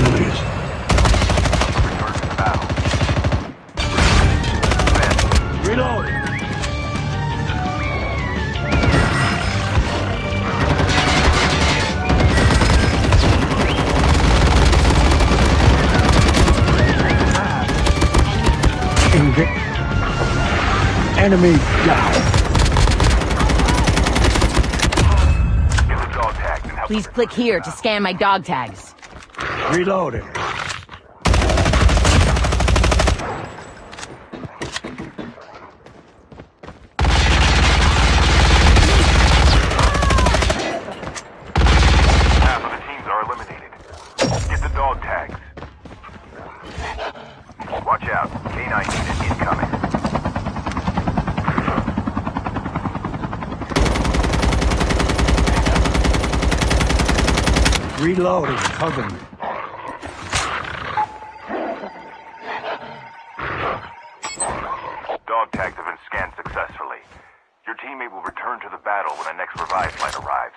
savages. Reload! Enemy down. Please click here to scan my dog tags. Reloading. half of the teams are eliminated. Get the dog tags. Watch out. K9 unit incoming. Reloading. Me. Dog tags have been scanned successfully. Your teammate will return to the battle when the next revive flight arrives.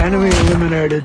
Enemy eliminated.